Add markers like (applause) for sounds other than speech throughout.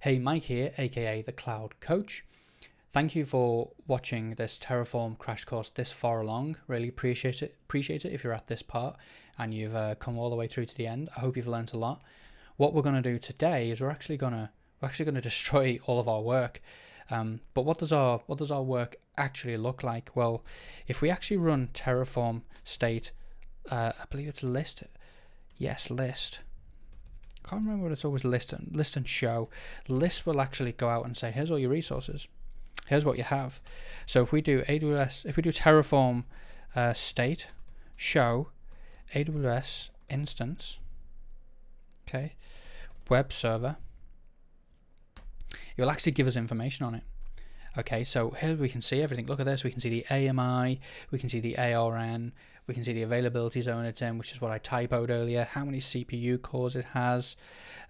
Hey, Mike here, aka the Cloud Coach. Thank you for watching this Terraform crash course this far along. Really appreciate it. Appreciate it if you're at this part and you've uh, come all the way through to the end. I hope you've learned a lot. What we're going to do today is we're actually going to we're actually going (laughs) to destroy all of our work. Um, but what does our what does our work actually look like? Well, if we actually run Terraform state, uh, I believe it's list. Yes, list can't remember what it's always list and list and show. List will actually go out and say, here's all your resources. Here's what you have. So if we do AWS, if we do Terraform uh, state show AWS instance, okay, web server, it will actually give us information on it. Okay, so here we can see everything. Look at this. We can see the AMI, we can see the ARN, we can see the availability zone it's in, which is what I typoed earlier, how many CPU cores it has.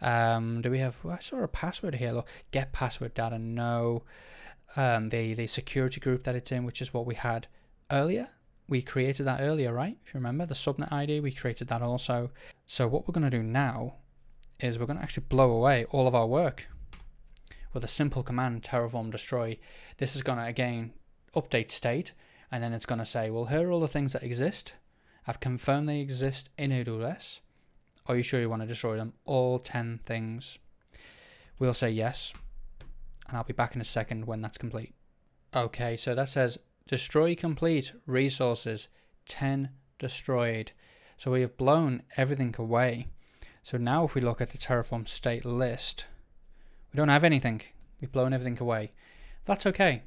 Um, do we have, well, I saw a password here, look, get password data, no. Um, the, the security group that it's in, which is what we had earlier. We created that earlier, right? If you remember, the subnet ID, we created that also. So what we're going to do now is we're going to actually blow away all of our work with a simple command terraform destroy. This is going to, again, update state and then it's going to say, well, here are all the things that exist. I've confirmed they exist in AWS. Are you sure you want to destroy them? All 10 things. We'll say yes, and I'll be back in a second when that's complete. Okay, so that says destroy complete resources 10 destroyed. So we have blown everything away. So now if we look at the Terraform state list, we don't have anything. We've blown everything away. That's okay.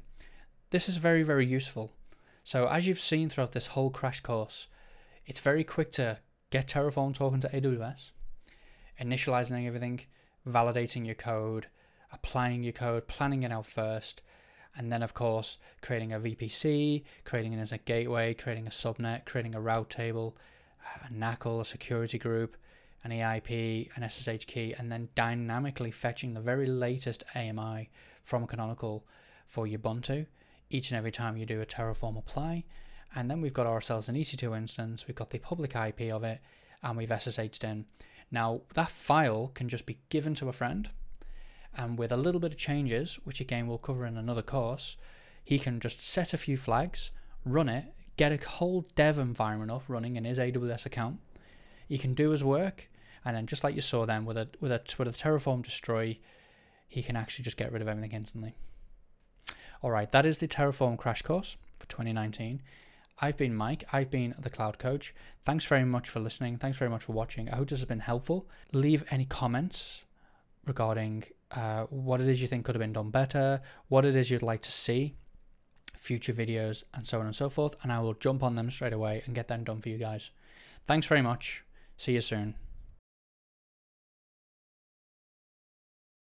This is very, very useful. So as you've seen throughout this whole crash course, it's very quick to get Terraform talking to AWS, initializing everything, validating your code, applying your code, planning it out first, and then of course creating a VPC, creating it as a gateway, creating a subnet, creating a route table, a NACL, a security group, an EIP, an SSH key, and then dynamically fetching the very latest AMI from Canonical for Ubuntu each and every time you do a Terraform apply. And then we've got ourselves an EC2 instance, we've got the public IP of it, and we've SSH'd in. Now, that file can just be given to a friend, and with a little bit of changes, which again we'll cover in another course, he can just set a few flags, run it, get a whole dev environment up running in his AWS account. He can do his work, and then just like you saw then with a with a with a Terraform destroy, he can actually just get rid of everything instantly. All right, that is the Terraform crash course for 2019. I've been Mike. I've been the Cloud Coach. Thanks very much for listening. Thanks very much for watching. I hope this has been helpful. Leave any comments regarding uh, what it is you think could have been done better, what it is you'd like to see, future videos, and so on and so forth. And I will jump on them straight away and get them done for you guys. Thanks very much. See you soon.